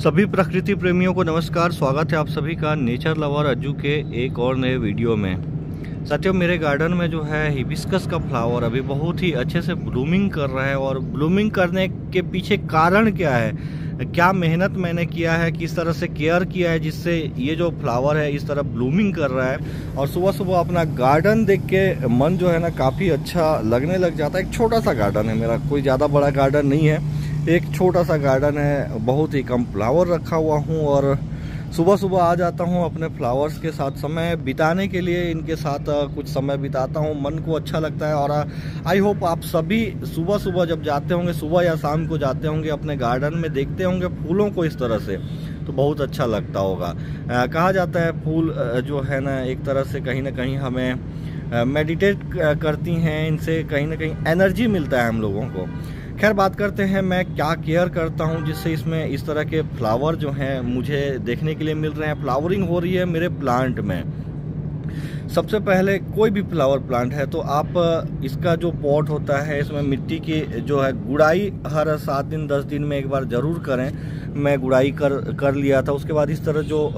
सभी प्रकृति प्रेमियों को नमस्कार, स्वागत है आप सभी का नेचर लवर अज्जू के एक और नए वीडियो में। साथियों, मेरे गार्डन में जो है हिबिस्कस का फ्लावर अभी बहुत ही अच्छे से ब्लूमिंग कर रहा है और ब्लूमिंग करने के पीछे कारण क्या है? क्या मेहनत मैंने किया है? किस तरह से केयर किया है जिससे ये जो फ्लावर है इस तरह ब्लूमिंग कर रहा है? और सुबह सुबह अपना गार्डन देख के मन जो है ना काफ़ी अच्छा लगने लग जाता है। एक छोटा सा गार्डन है मेरा, कोई ज़्यादा बड़ा गार्डन नहीं है। एक छोटा सा गार्डन है बहुत ही कम फ्लावर रखा हुआ हूँ और सुबह सुबह आ जाता हूँ अपने फ्लावर्स के साथ समय बिताने के लिए इनके साथ कुछ समय बिताता हूँ मन को अच्छा लगता है और आई होप आप सभी सुबह सुबह जब जाते होंगे सुबह या शाम को जाते होंगे अपने गार्डन में देखते होंगे फूलों को इस तरह से तो बहुत अच्छा लगता होगा। आ, कहा जाता है फूल जो है ना एक तरह से कहीं ना कहीं हमें मेडिटेट करती हैं इनसे कहीं ना कहीं एनर्जी मिलता है हम लोगों को। खैर, बात करते हैं मैं क्या केयर करता हूँ जिससे इसमें इस तरह के फ्लावर जो हैं मुझे देखने के लिए मिल रहे हैं। फ्लावरिंग हो रही है मेरे प्लांट में। सबसे पहले कोई भी फ्लावर प्लांट है तो आप इसका जो पॉट होता है, इसमें मिट्टी की जो है गुड़ाई हर सात दिन, दस दिन में एक बार ज़रूर करें। मैं गुड़ाई कर कर लिया था। उसके बाद इस तरह जो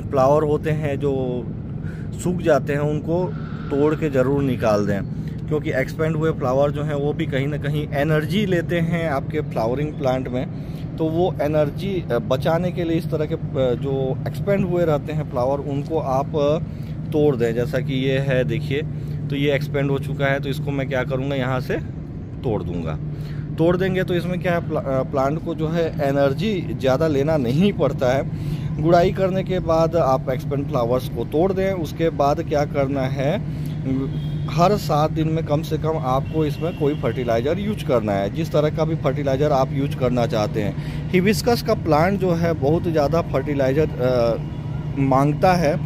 फ्लावर होते हैं, जो सूख जाते हैं, उनको तोड़ के ज़रूर निकाल दें। क्योंकि एक्सपेंड हुए फ्लावर जो हैं, वो भी कहीं ना कहीं एनर्जी लेते हैं आपके फ्लावरिंग प्लांट में। तो वो एनर्जी बचाने के लिए इस तरह के जो एक्सपेंड हुए रहते हैं फ्लावर उनको आप तोड़ दें। जैसा कि ये है, देखिए तो ये एक्सपेंड हो चुका है तो इसको मैं क्या करूँगा, यहाँ से तोड़ दूँगा। तोड़ देंगे तो इसमें क्या है प्लांट को जो है एनर्जी ज़्यादा लेना नहीं पड़ता है। गुड़ाई करने के बाद आप एक्सपेंड फ्लावर्स को तोड़ दें। उसके बाद क्या करना है हर सात दिन में कम से कम आपको इसमें कोई फर्टिलाइज़र यूज़ करना है। जिस तरह का भी फर्टिलाइज़र आप यूज़ करना चाहते हैं। हिबिस्कस का प्लांट जो है, बहुत ज़्यादा फर्टिलाइज़र माँगता है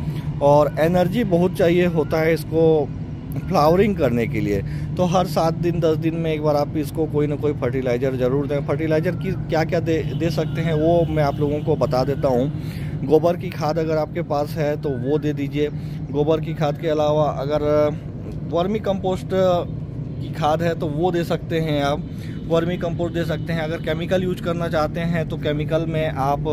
और एनर्जी बहुत चाहिए होता है इसको फ्लावरिंग करने के लिए। तो हर सात दिन, दस दिन में एक बार आप इसको कोई ना कोई फर्टिलाइज़र ज़रूर दें। फर्टिलाइज़र की क्या क्या दे दे सकते हैं, वो मैं आप लोगों को बता देता हूँ। गोबर की खाद अगर आपके पास है तो वो दे दीजिए। गोबर की खाद के अलावा अगर वर्मी कंपोस्ट की खाद है तो वो दे सकते हैं आप। वर्मी कंपोस्ट दे सकते हैं। अगर केमिकल यूज़ करना चाहते हैं तो केमिकल में आप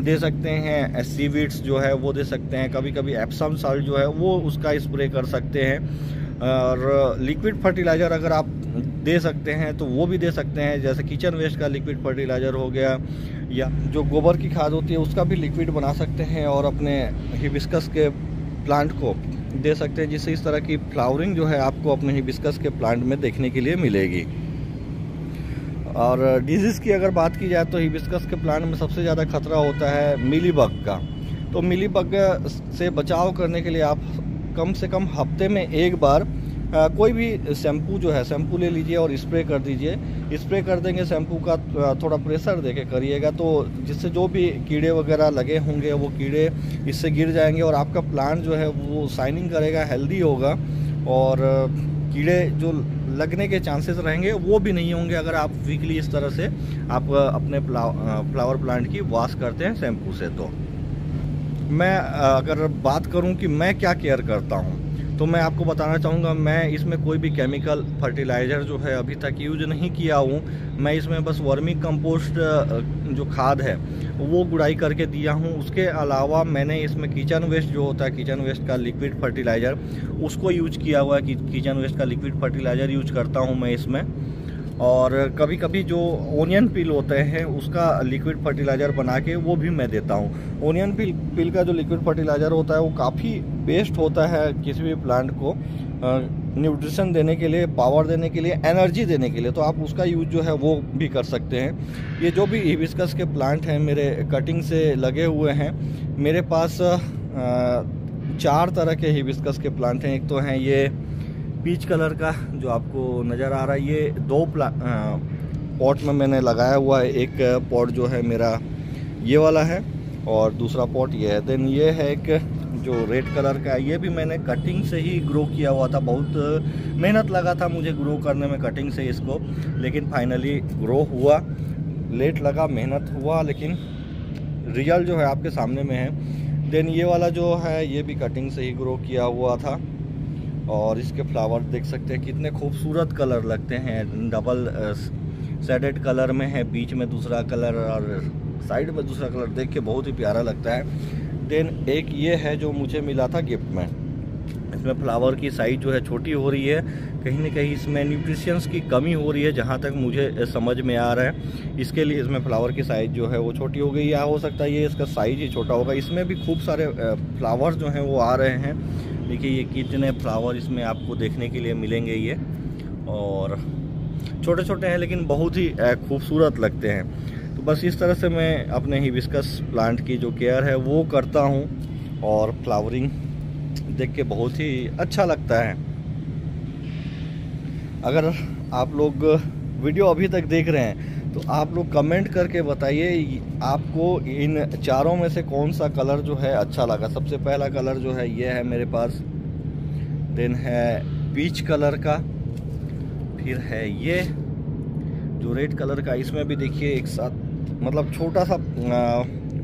दे सकते हैं सीवीड्स जो है, वो दे सकते हैं। कभी कभी एप्सम साल्ट जो है, वो उसका स्प्रे कर सकते हैं। और लिक्विड फर्टिलाइज़र अगर आप दे सकते हैं तो वो भी दे सकते हैं। जैसे किचन वेस्ट का लिक्विड फर्टिलाइज़र हो गया, या जो गोबर की खाद होती है, उसका भी लिक्विड बना सकते हैं और अपने हिबिस्कस के प्लांट को दे सकते हैं, जिससे इस तरह की फ्लावरिंग जो है आपको अपने हिबिस्कस के प्लांट में देखने के लिए मिलेगी। और डिज़ीज़ की अगर बात की जाए तो हिबिस्कस के प्लांट में सबसे ज़्यादा खतरा होता है मिली बग का। तो मिली बग से बचाव करने के लिए आप कम से कम हफ़्ते में एक बार कोई भी शैम्पू जो है, शैम्पू ले लीजिए और स्प्रे कर दीजिए। स्प्रे कर देंगे, शैम्पू का थोड़ा प्रेशर देके करिएगा तो जिससे जो भी कीड़े वगैरह लगे होंगे, वो कीड़े इससे गिर जाएँगे और आपका प्लांट जो है, वो शाइनिंग करेगा हेल्दी होगा और कीड़े जो लगने के चांसेस रहेंगे, वो भी नहीं होंगे अगर आप वीकली इस तरह से आप अपने फ्लावर प्लांट की वॉश करते हैं शैम्पू से तो। मैं अगर बात करूँ कि मैं क्या केयर करता हूँ तो मैं आपको बताना चाहूँगा, मैं इसमें कोई भी केमिकल फर्टिलाइज़र जो है अभी तक यूज़ नहीं किया हूँ। मैं इसमें बस वर्मी कंपोस्ट जो खाद है, वो गुड़ाई करके दिया हूँ। उसके अलावा मैंने इसमें किचन वेस्ट जो होता है किचन वेस्ट का लिक्विड फर्टिलाइज़र उसको यूज़ किया हुआ है। कि किचन वेस्ट का लिक्विड फर्टिलाइज़र यूज़ करता हूँ मैं इसमें। और कभी कभी जो ओनियन पिल होते हैं, उसका लिक्विड फर्टिलाइज़र बना के वो भी मैं देता हूँ। ओनियन पिल पिल का जो लिक्विड फर्टिलाइज़र होता है, वो काफ़ी बेस्ट होता है किसी भी प्लांट को न्यूट्रिशन देने के लिए पावर देने के लिए एनर्जी देने के लिए। तो आप उसका यूज़ जो है, वो भी कर सकते हैं। ये जो भी हिबिस्कस के प्लांट हैं, मेरे कटिंग से लगे हुए हैं, मेरे पास चार तरह के हिबिस्कस के प्लांट हैं। एक तो हैं ये पीच कलर का जो आपको नज़र आ रहा है, ये दो प्ला पॉट में मैंने लगाया हुआ है। एक पॉट जो है मेरा ये वाला है और दूसरा पॉट ये है। देन ये है एक जो रेड कलर का है, ये भी मैंने कटिंग से ही ग्रो किया हुआ था। बहुत मेहनत लगा था मुझे ग्रो करने में कटिंग से इसको, लेकिन फाइनली ग्रो हुआ। लेट लगा, मेहनत हुआ, लेकिन रिज़ल्ट जो है आपके सामने में है। देन ये वाला जो है, ये भी कटिंग से ही ग्रो किया हुआ था। और इसके फ्लावर देख सकते हैं, कितने खूबसूरत कलर लगते हैं। डबल सेडेड कलर में है, बीच में दूसरा कलर और साइड में दूसरा कलर देख के बहुत ही प्यारा लगता है। देन एक ये है जो मुझे मिला था गिफ्ट में। इसमें फ्लावर की साइज़ जो है छोटी हो रही है, कहीं ना कहीं इसमें न्यूट्रिशंस की कमी हो रही है, जहाँ तक मुझे समझ में आ रहा है। इसके लिए इसमें फ्लावर की साइज़ जो है वो छोटी हो गई या हो सकता है ये इसका साइज़ ही छोटा होगा। इसमें भी खूब सारे फ्लावर्स जो हैं वो आ रहे हैं। देखिए, ये कितने फ्लावर इसमें आपको देखने के लिए मिलेंगे ये। और छोटे छोटे हैं, लेकिन बहुत ही खूबसूरत लगते हैं। तो बस इस तरह से मैं अपने ही विस्कस प्लांट की जो केयर है, वो करता हूँ। और फ्लावरिंग देख के बहुत ही अच्छा लगता है। अगर आप लोग वीडियो अभी तक देख रहे हैं तो आप लोग कमेंट करके बताइए, आपको इन चारों में से कौन सा कलर जो है अच्छा लगा? सबसे पहला कलर जो है, ये है मेरे पास। देन है पीच कलर का। फिर है ये, जो रेड कलर का। इसमें भी देखिए, एक साथ मतलब छोटा सा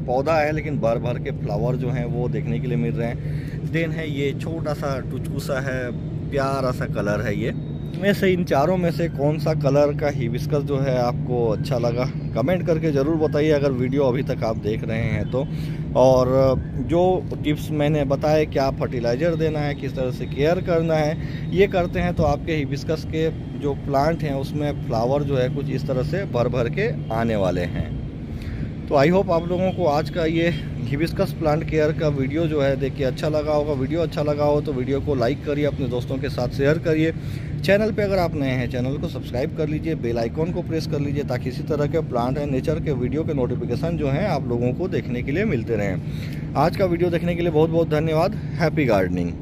पौधा है, लेकिन भर भर के फ्लावर जो हैं, वो देखने के लिए मिल रहे हैं। देन है ये छोटा सा, टुचकुसा है, प्यारा सा कलर है ये। में से, इन चारों में से कौन सा कलर का हिबिस्कस जो है आपको अच्छा लगा? कमेंट करके ज़रूर बताइए अगर वीडियो अभी तक आप देख रहे हैं तो। और, जो टिप्स मैंने बताए, क्या फर्टिलाइज़र देना है, किस तरह से केयर करना है, ये करते हैं तो आपके हिबिस्कस के जो प्लांट हैं, उसमें फ्लावर जो है कुछ इस तरह से भर भर के आने वाले हैं। तो आई होप आप लोगों को आज का ये हिबिस्कस प्लांट केयर का वीडियो जो है, देखिए अच्छा लगा होगा। वीडियो अच्छा लगा हो तो वीडियो को लाइक करिए, अपने दोस्तों के साथ शेयर करिए। चैनल पे अगर आप नए हैं चैनल को सब्सक्राइब कर लीजिए बेल आइकॉन को प्रेस कर लीजिए, ताकि इसी तरह के प्लांट एंड नेचर के वीडियो के नोटिफिकेशन जो हैं, आप लोगों को देखने के लिए मिलते रहें। आज का वीडियो देखने के लिए बहुत बहुत धन्यवाद। Happy gardening